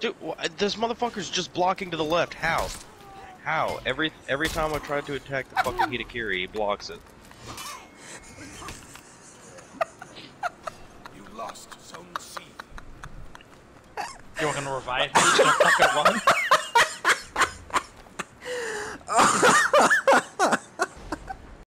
Dude, this motherfucker's just blocking to the left. How? How? Every every time I try to attack the fucking Hitokiri, he blocks it. You lost Zone C. You're gonna revive me? Just gonna fucking run